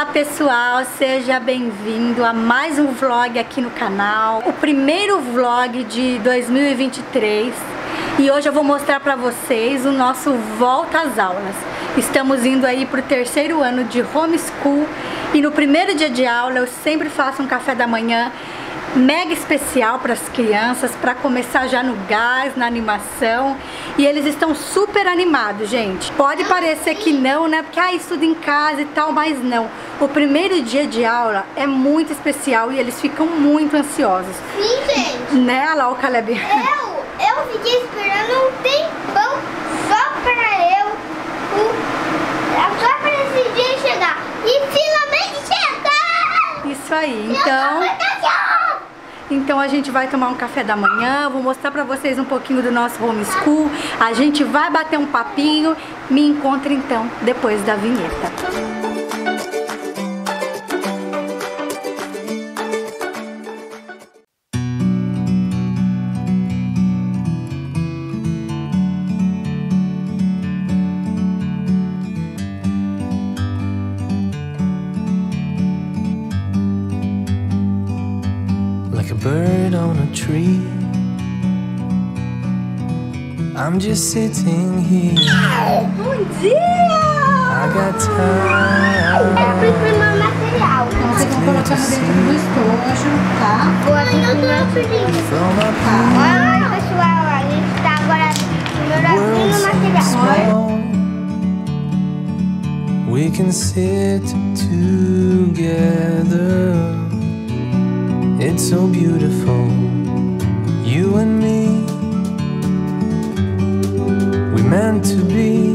Olá pessoal, seja bem-vindo a mais um vlog aqui no canal, o primeiro vlog de 2023 e hoje eu vou mostrar para vocês o nosso volta às aulas. Estamos indo aí para o terceiro ano de homeschool e no primeiro dia de aula eu sempre faço um café da manhã mega especial para as crianças, para começar já no gás, na animação. E eles estão super animados, gente. Pode parecer que não, né? Porque ah, estuda em casa e tal, mas não. O primeiro dia de aula é muito especial e eles ficam muito ansiosos. Sim, gente. Né, lá o Caleb? Eu, eu fiquei esperando um tempão só para eu, só para esse dia chegar. E finalmente chega! Isso aí, então... Então a gente vai tomar um café da manhã, vou mostrar pra vocês um pouquinho do nosso homeschool, a gente vai bater um papinho, me encontra então depois da vinheta. I'm just sitting here. Oh, Bom dia! I got time. É pro primeiro material. Então vocês vão colocando dentro do estojo, um tá? Vou abrir o meu filhinho. Olha, pessoal, a gente tá agora world no so material. We can sit together. It's so beautiful, you and me. Meant to be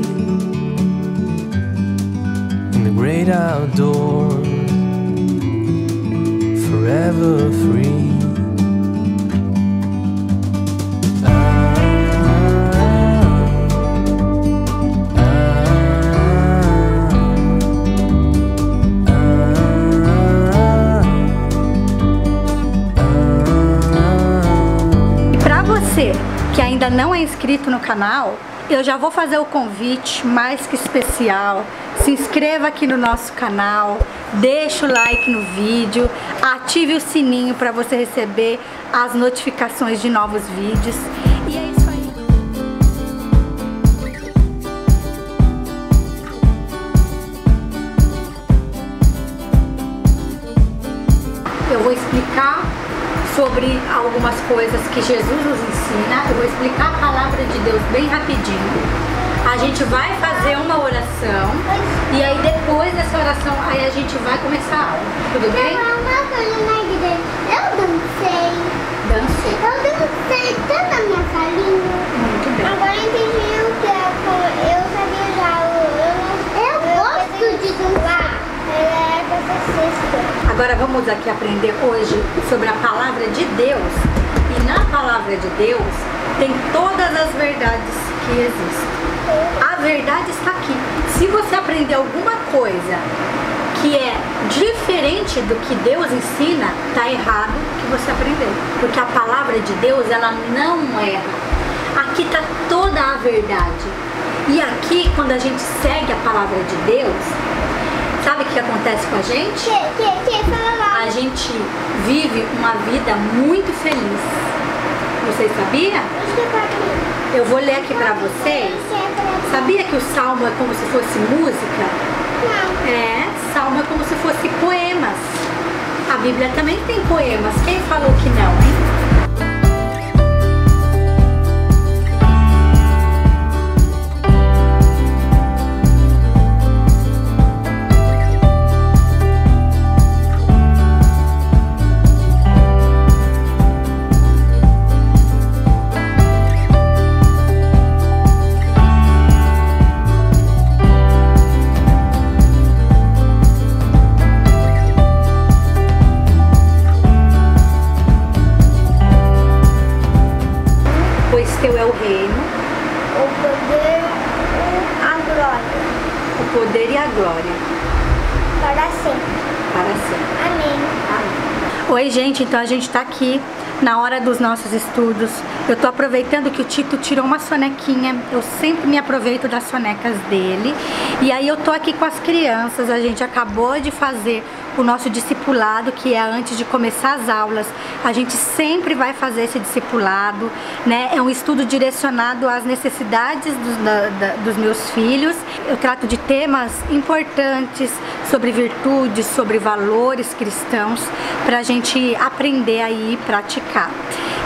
in the great outdoors, forever free. Que ainda não é inscrito no canal, eu já vou fazer o convite mais que especial. Se inscreva aqui no nosso canal, deixa o like no vídeo, ative o sininho para você receber as notificações de novos vídeos. Sobre algumas coisas que Jesus nos ensina. Eu vou explicar a palavra de Deus bem rapidinho. A gente vai fazer uma oração e aí depois dessa oração aí a gente vai começar a aula. Tudo bem? Eu dancei. Dancei. Eu dancei tanto na minha salinha. Muito bem. Agora entendi o que é. como Eu sabia já. Eu, eu, eu gosto de dançar. É dessa sexta. Agora vamos aqui aprender hoje sobre a palavra de Deus. E na palavra de Deus tem todas as verdades que existem. A verdade está aqui. Se você aprender alguma coisa que é diferente do que Deus ensina, tá errado que você aprendeu. Porque a palavra de Deus, ela não erra. Aqui tá toda a verdade. E aqui, quando a gente segue a palavra de Deus, sabe o que acontece com a gente? Que, que, que. A gente vive uma vida muito feliz. Vocês sabiam? É. Eu vou ler aqui pra vocês. Sabia que o salmo é como se fosse música? Não. É, salmo é como se fosse poemas. A Bíblia também tem poemas. Quem falou que então a gente tá aqui na hora dos nossos estudos. Eu tô aproveitando que o Tito tirou uma sonequinha. Eu sempre me aproveito das sonecas dele. E aí eu tô aqui com as crianças. A gente acabou de fazer o nosso discipulado, que é antes de começar as aulas. A gente sempre vai fazer esse discipulado, né? É um estudo direcionado às necessidades dos, da, da, dos meus filhos. Eu trato de temas importantes sobre virtudes, sobre valores cristãos, para a gente aprender aí e praticar.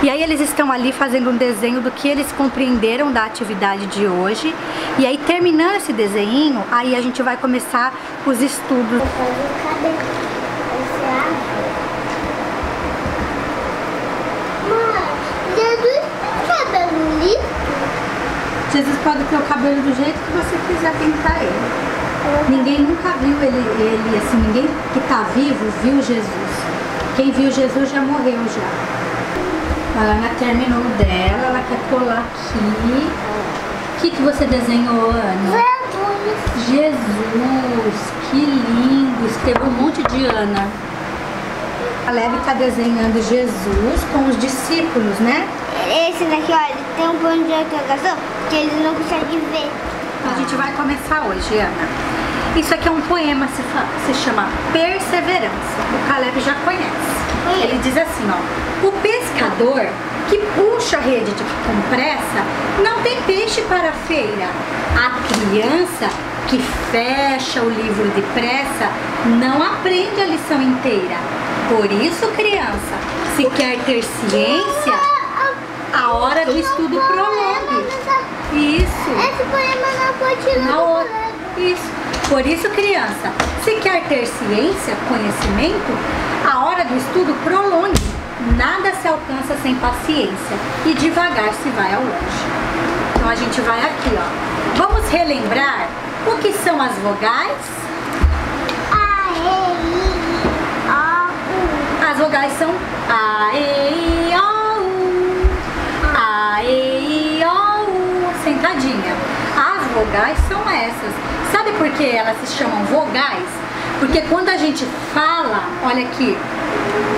E aí eles estão ali fazendo um desenho do que eles compreenderam da atividade de hoje. E aí terminando esse desenho, aí a gente vai começar os estudos. Jesus tem cabelo liso? Jesus pode ter o cabelo do jeito que você quiser pintar ele. Ninguém nunca viu ele, ele assim, ninguém que está vivo viu Jesus. Quem viu Jesus já morreu já. A Ana terminou dela, ela quer colar aqui. O que, que você desenhou, Ana? Jesus. Jesus, que lindo! Escreveu um monte de Ana. A Leve está desenhando Jesus com os discípulos, né? Esse daqui, olha, tem um ponto de interrogação que eles não conseguem ver. A gente vai começar hoje, Ana. Isso aqui é um poema, se, se chama Perseverança. O Caleb já conhece. Ele diz assim, ó. O pescador que puxa a rede de, com pressa não tem peixe para a feira. A criança que fecha o livro depressa não aprende a lição inteira. Por isso, criança, se quer ter ciência, a hora do estudo prolongue. Isso. Esse poema não tirado Na outra. Isso. Por isso, criança, se quer ter ciência, conhecimento, a hora do estudo prolongue. Nada se alcança sem paciência e devagar se vai ao longe. Então a gente vai aqui, ó. Vamos relembrar o que são as vogais? A, E, I, O, U. As vogais são A, E, I, U. Sentadinha. As vogais são essas. Sabe por que elas se chamam vogais? Porque quando a gente fala, olha aqui,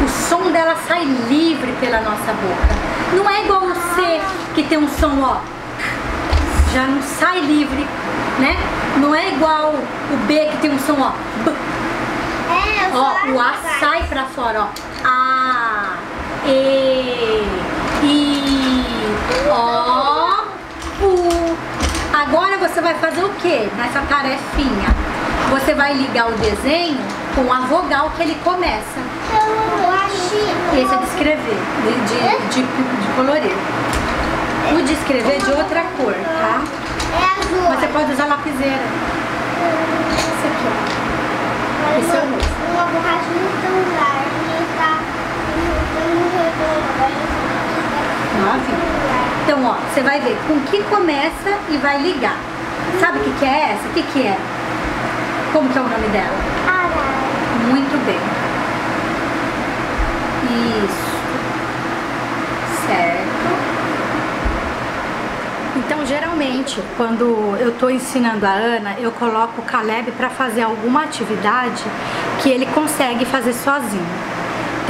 o som dela sai livre pela nossa boca. Não é igual o C que tem um som, ó, já não sai livre, né? Não é igual o B que tem um som, ó, B. É, Ó, o A sai pra fora, ó. A, E, I, O. Agora você vai fazer o quê nessa tarefinha? Você vai ligar o desenho com a vogal que ele começa. Esse é de escrever, de, de, de, de colorir. O de escrever é de outra cor, tá? É azul. Você pode usar lapiseira. Esse aqui, ó. esse é o. Uma borracha muito larga e tá muito redondo. Nove. Então, ó, você vai ver com que começa e vai ligar. Sabe o que, que é essa? O que, que é? Como que é o nome dela? Arara. Muito bem. Isso. Certo. Então, geralmente, quando eu estou ensinando a Ana, eu coloco o Caleb para fazer alguma atividade que ele consegue fazer sozinho.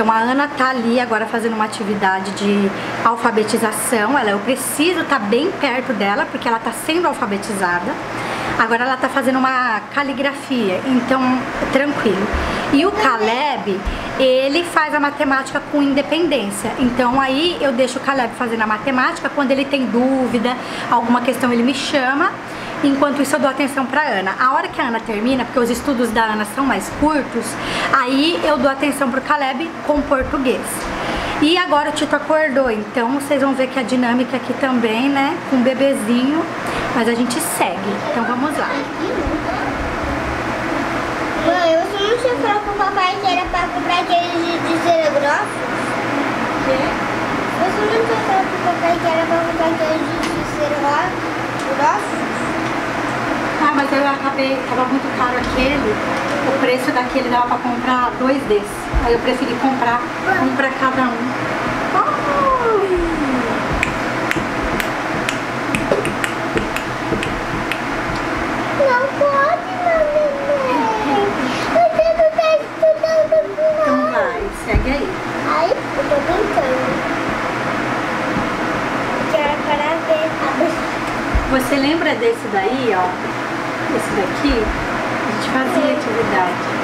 Então a Ana tá ali agora fazendo uma atividade de alfabetização. Ela, eu preciso estar bem perto dela porque ela está sendo alfabetizada. Agora ela tá fazendo uma caligrafia, então tranquilo. E o Caleb, ele faz a matemática com independência. Então aí eu deixo o Caleb fazendo a matemática, quando ele tem dúvida, alguma questão ele me chama. Enquanto isso eu dou atenção pra Ana. A hora que a Ana termina, porque os estudos da Ana são mais curtos, aí eu dou atenção pro Caleb com português. E agora o Tito acordou, então vocês vão ver que a dinâmica aqui também, né, com o bebezinho, mas a gente segue. Então vamos lá. Mãe, você não tinha falado pro papai que era pra comprar aqueles de, de cera grosso? Você não tinha falado pro papai que era pra comprar aqueles de, grosso? Ah, mas eu acabei, estava muito caro aquele, o preço daquele dava para comprar dois desses. Aí eu preferi comprar um para cada um. Não pode, mamãe. Eu quero estar estudando com Não vai, segue aí. Ai, eu tô brincando. Você lembra desse daí, ó? Esse daqui, a gente fazia atividade.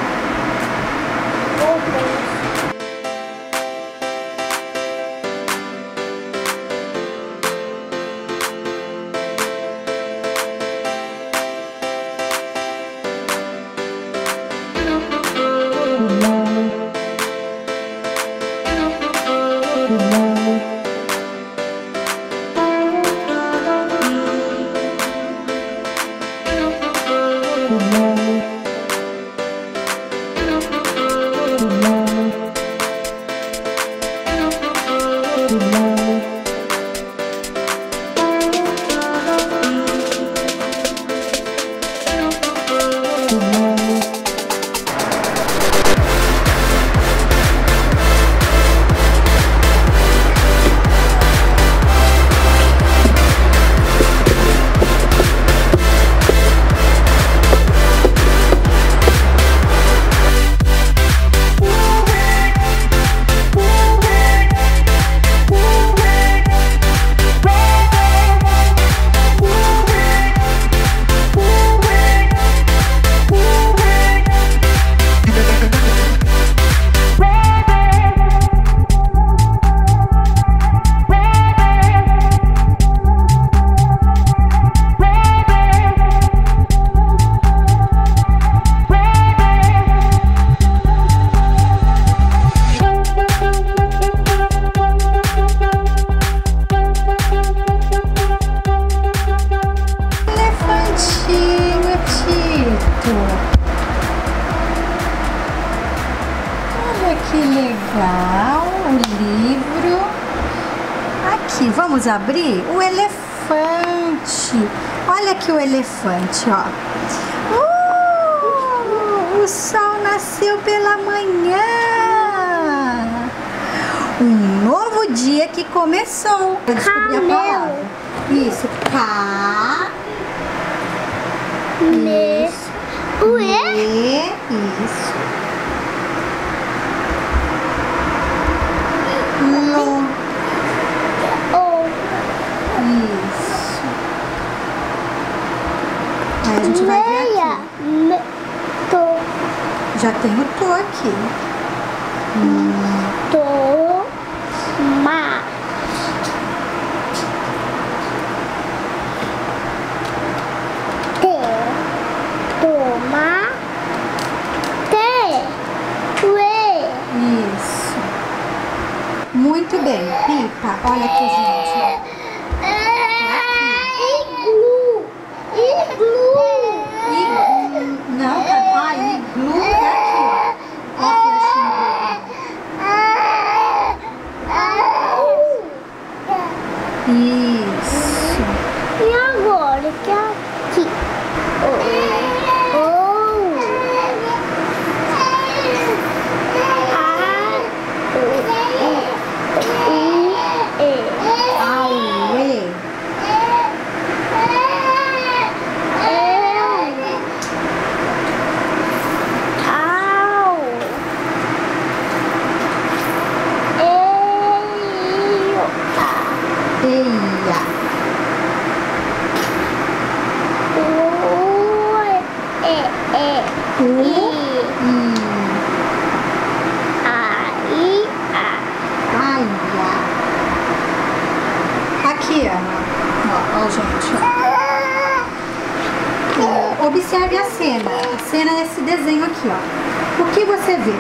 Elefante, ó. Uh, o sol nasceu pela manhã. Um novo dia que começou. Eu descobri a Camelo. palavra. Isso, K. Me. E, isso. Lo, O. isso. Aí a gente vai ver Leia. aqui. Me. To. Já tem o to aqui. To. Ma. Te. Toma. Te. Ue. Isso. Muito bem. Pipa, olha aqui, gente. Iglu. Iglu. Iglu. Não, tá? Ah, iglu é aqui, ó. Ó a flechinha dele. Isso. E agora que é aqui? Oh. Oh. A. O. U. E. Auê. Au. Eita. Eia. Ui. E. E. U. I. I. Aí. A. Aia. Aqui, ó. Ó, ó, gente. É, observe a cena. A cena é esse desenho aqui, ó. O que você vê?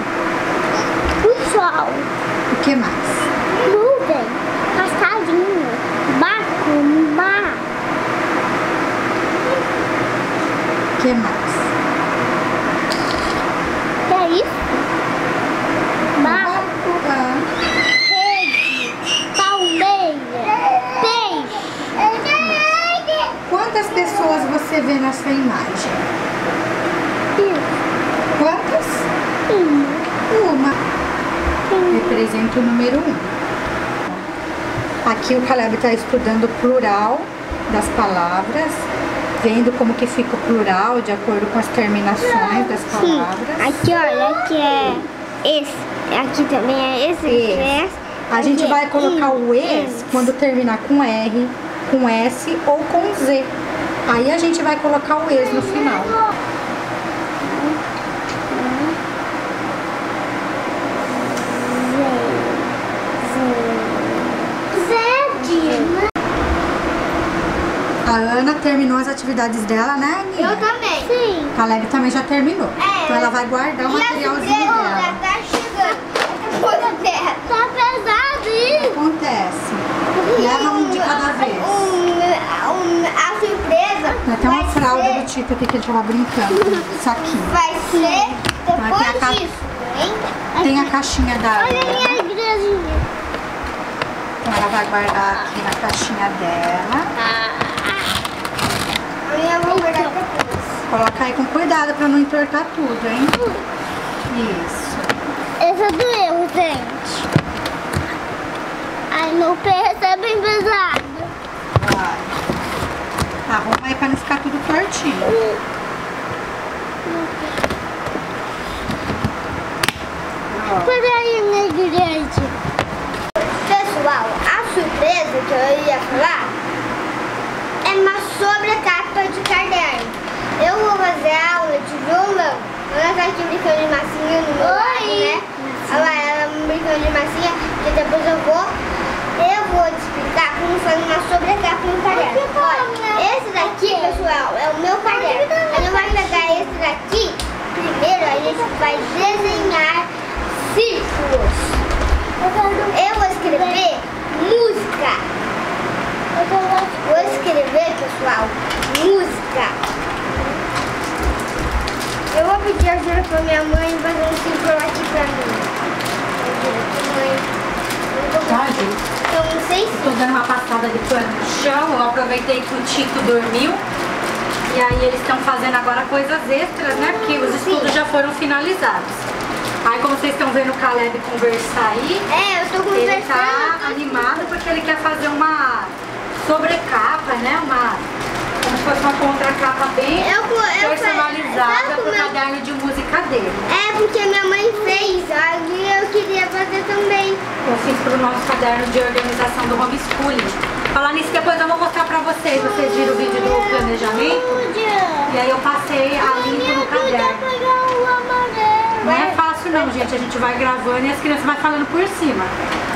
O sol. O que mais? Nuvem. Passarinho. Macumba. O que mais? Que é isso? Barco. Ah, Rede. Palmeira. Peixe. Quantas pessoas você vê na sua imagem? Quantas? Uma. Representa o número um. Aqui o Caleb está estudando o plural das palavras, vendo como que fica o plural de acordo com as terminações das palavras. Aqui, olha, aqui é esse. Aqui também é esse. Esse. esse. A gente Aqui vai é colocar o esse. es quando terminar com R, com S ou com Z. Aí a gente vai colocar o ex no final. Zed. A Ana terminou as atividades dela, né, Aninha? Eu também. Sim. Caleb também já terminou. É. Então ela vai guardar o a materialzinho dela. já tá chegando. Terra. Tá pesado isso. Acontece. Leva um de cada vez. Um, um, a Tem até uma fralda ser, do tipo aqui que ele tava brincando. Saquinho. vai ser Vai ter a ca- depois disso, hein? Tem a caixinha da Olha a minha igrejinha. Então ela vai guardar aqui na caixinha dela. A minha eu vou guardar depois. Coloca aí com cuidado pra não entortar tudo, hein? Isso. Essa doeu, gente. Ai, meu pé tá bem pesado. Vai. Arruma aí pra não ficar tudo tortinho. Peraí, minha igreja. Pessoal, a surpresa que eu ia falar é uma sobrecapa de caderno. Eu vou fazer aula de violão. Ela tá aqui brincando de massinha no meu lado, né? Olha lá, ela brincando de massinha, que depois eu vou. Eu vou te explicar como faz uma sobrecapa no caderno. Olha, esse daqui, pessoal, é o meu caderno. A gente vai pegar esse daqui. Primeiro a gente vai desenhar círculos. Eu vou escrever música. Vou escrever, pessoal, música. Eu vou pedir ajuda pra minha mãe fazer um círculo aqui pra mim. Eu não tô Tá. Eu não sei se Tô dando uma passada de pano no chão. Eu aproveitei que o Tico dormiu. E aí eles estão fazendo agora coisas extras, né? Porque os estudos já foram finalizados. Aí como vocês estão vendo o Caleb conversar aí, É, eu tô ele conversando. tá animado porque ele quer fazer uma sobrecapa, né? Uma. Como se fosse uma contracapa bem Eu, eu, personalizada sabe pro como eu- caderno de música dele. É porque minha mãe fez, aí eu queria fazer também. Eu fiz pro nosso caderno de organização do homeschooling. Falar nisso, depois eu vou mostrar pra vocês. Vocês viram o vídeo do planejamento? E aí eu passei a limpo no caderno. Não é fácil não, gente. A gente vai gravando e as crianças vão falando por cima.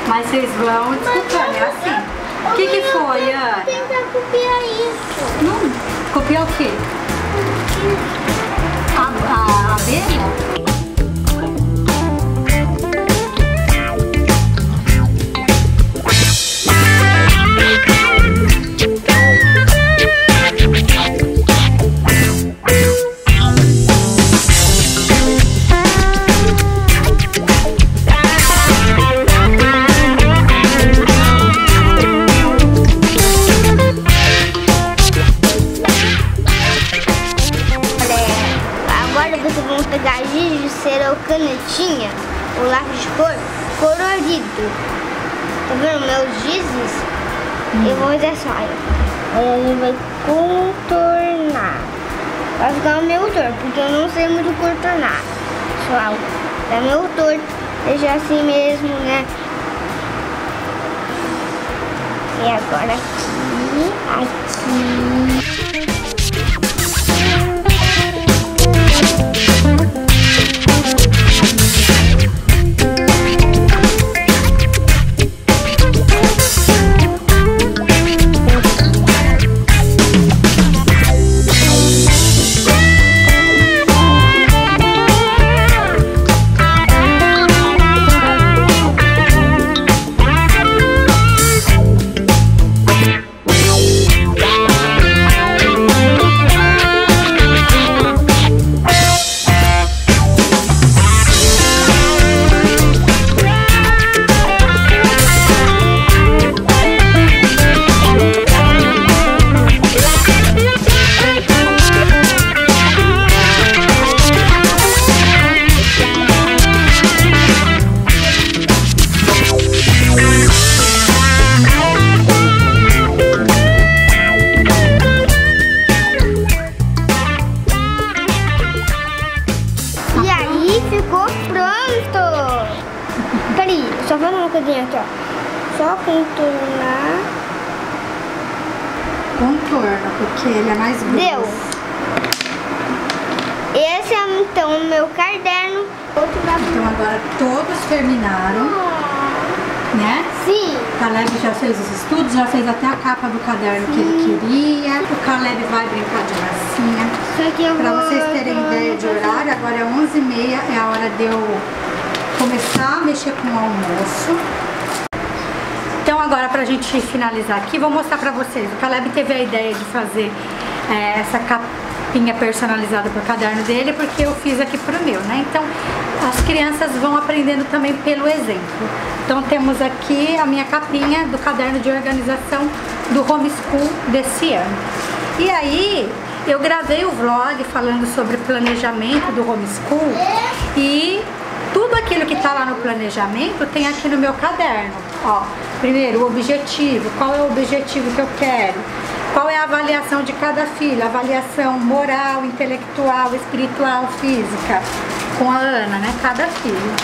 Mas vocês vão escutando, é assim. O que que foi, Ana? Tentar copiar isso. Não. Copiar o quê? A, a, a abelha? Terminaram, né? Sim. O Caleb já fez os estudos, já fez até a capa do caderno que ele queria. O Caleb vai brincar de massinha. Só que eu vou... vocês terem ideia de horário, agora é 11h30, é a hora de eu começar a mexer com o almoço. Então agora pra gente finalizar aqui, vou mostrar pra vocês. O Caleb teve a ideia de fazer é, essa capinha personalizada pro caderno dele, porque eu fiz aqui pro meu, né? Então as crianças vão aprendendo também pelo exemplo. Então temos aqui a minha capinha do caderno de organização do homeschool desse ano. E aí eu gravei o vlog falando sobre planejamento do homeschool e tudo aquilo que está lá no planejamento tem aqui no meu caderno. Ó, primeiro, o objetivo, qual é o objetivo que eu quero? Qual é a avaliação de cada filho? Avaliação moral, intelectual, espiritual, física, com a Ana, né? Cada filho.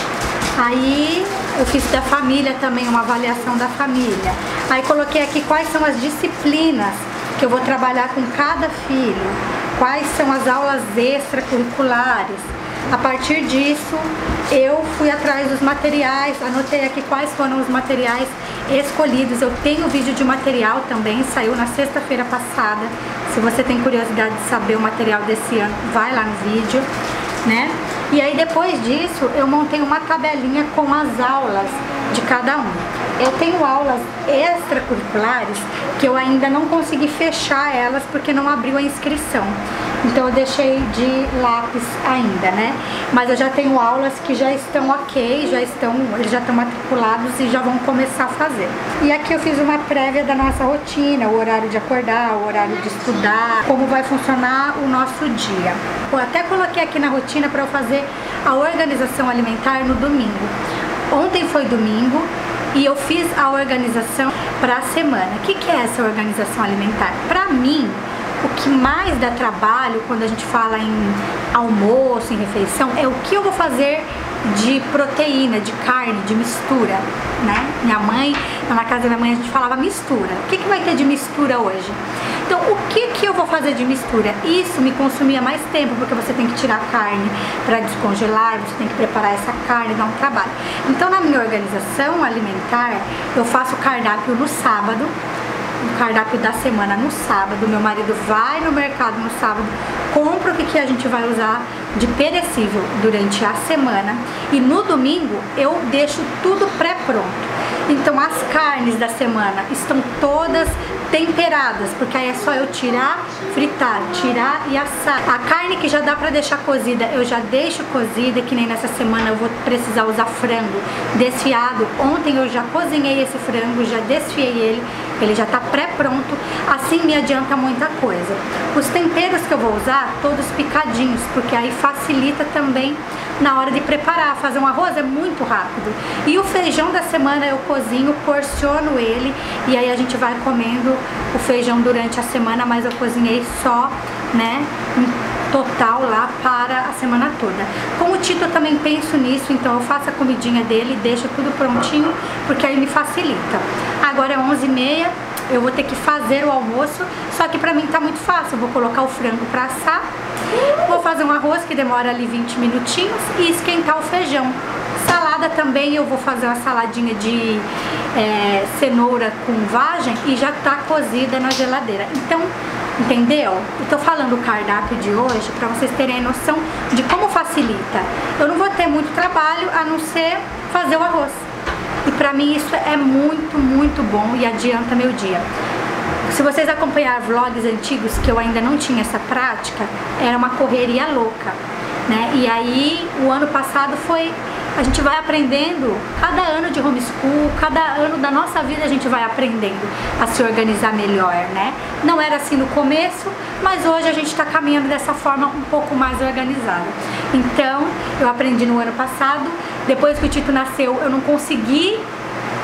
Aí eu fiz da família também uma avaliação da família. Aí coloquei aqui quais são as disciplinas que eu vou trabalhar com cada filho, quais são as aulas extracurriculares. A partir disso, eu fui atrás dos materiais, anotei aqui quais foram os materiais escolhidos. Eu tenho vídeo de material também, saiu na sexta-feira passada. Se você tem curiosidade de saber o material desse ano, vai lá no vídeo, né? E aí depois disso, eu montei uma tabelinha com as aulas de cada um. Eu tenho aulas extracurriculares que eu ainda não consegui fechar elas porque não abriu a inscrição. Então eu deixei de lápis ainda, né? Mas eu já tenho aulas que já estão ok, já estão, eles já estão matriculados e já vão começar a fazer. E aqui eu fiz uma prévia da nossa rotina, o horário de acordar, o horário de estudar, como vai funcionar o nosso dia. Eu até coloquei aqui na rotina para eu fazer a organização alimentar no domingo. Ontem foi domingo e eu fiz a organização para a semana. O que, que é essa organização alimentar? Para mim, o que mais dá trabalho quando a gente fala em almoço, em refeição, é o que eu vou fazer de proteína, de carne, de mistura, né? Minha mãe, na casa da minha mãe a gente falava mistura. O que, que vai ter de mistura hoje? Então, o que, que eu vou fazer de mistura? Isso me consumia mais tempo, porque você tem que tirar a carne para descongelar, você tem que preparar essa carne, dá um trabalho. Então, na minha organização alimentar, eu faço cardápio no sábado, o cardápio da semana no sábado. Meu marido vai no mercado no sábado, compra o que, que a gente vai usar de perecível durante a semana e no domingo eu deixo tudo pré-pronto. Então as carnes da semana estão todas temperadas, porque aí é só eu tirar, fritar, tirar e assar. A carne que já dá pra deixar cozida, eu já deixo cozida, que nem nessa semana eu vou precisar usar frango desfiado. Ontem eu já cozinhei esse frango, já desfiei ele, ele já tá pré-pronto, assim me adianta muita coisa. Os temperos que eu vou usar, todos picadinhos, porque aí facilita também na hora de preparar. Fazer um arroz é muito rápido. E o feijão da semana eu cozinho, porciono ele e aí a gente vai comendo o feijão durante a semana, mas eu cozinhei só, né, total lá para a semana toda. Com o Tito eu também penso nisso, então eu faço a comidinha dele, deixo tudo prontinho, porque aí me facilita. Agora é 11h30, eu vou ter que fazer o almoço, só que pra mim tá muito fácil, eu vou colocar o frango pra assar, vou fazer um arroz que demora ali 20 minutinhos e esquentar o feijão. Salada também, eu vou fazer uma saladinha de é, cenoura com vagem e já tá cozida na geladeira. Então, entendeu? Eu tô falando o cardápio de hoje pra vocês terem noção de como facilita. Eu não vou ter muito trabalho a não ser fazer o arroz. E pra mim isso é muito, muito bom e adianta meu dia. Se vocês acompanhar vlogs antigos que eu ainda não tinha essa prática, era uma correria louca, né? E aí o ano passado foi a gente vai aprendendo, cada ano de homeschool, cada ano da nossa vida a gente vai aprendendo a se organizar melhor, né? Não era assim no começo, mas hoje a gente está caminhando dessa forma um pouco mais organizada. Então, eu aprendi no ano passado, depois que o Tito nasceu, eu não consegui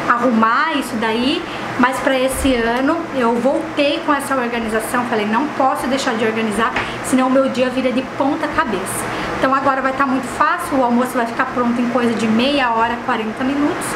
arrumar isso daí, mas para esse ano eu voltei com essa organização, falei, não posso deixar de organizar, senão o meu dia vira de ponta cabeça. Então agora vai estar tá muito fácil, o almoço vai ficar pronto em coisa de meia hora, 40 minutos,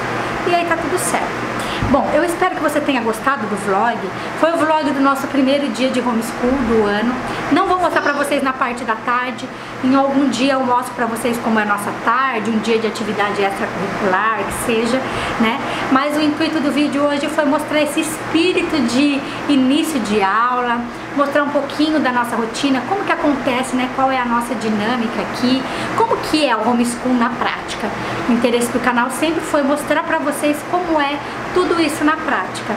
e aí tá tudo certo. Bom, eu espero que você tenha gostado do vlog. Foi o vlog do nosso primeiro dia de homeschool do ano. Não vou mostrar pra vocês na parte da tarde. Em algum dia eu mostro pra vocês como é a nossa tarde, um dia de atividade extracurricular, que seja, né? Mas o intuito do vídeo hoje foi mostrar esse espírito de início de aula, mostrar um pouquinho da nossa rotina, como que acontece, né? Qual é a nossa dinâmica aqui, como que é o homeschool na prática. O interesse do canal sempre foi mostrar pra vocês como é tudo isso na prática.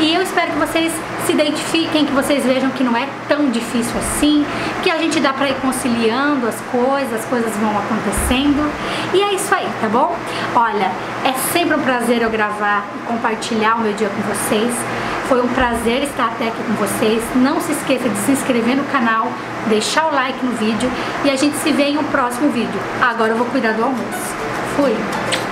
E eu espero que vocês se identifiquem, que vocês vejam que não é tão difícil assim, que a gente dá pra ir conciliando as coisas, as coisas vão acontecendo. E é isso aí, tá bom? Olha, é sempre um prazer eu gravar e compartilhar o meu dia com vocês. Foi um prazer estar até aqui com vocês. Não se esqueça de se inscrever no canal, deixar o like no vídeo e a gente se vê em um próximo vídeo. Agora eu vou cuidar do almoço. Fui!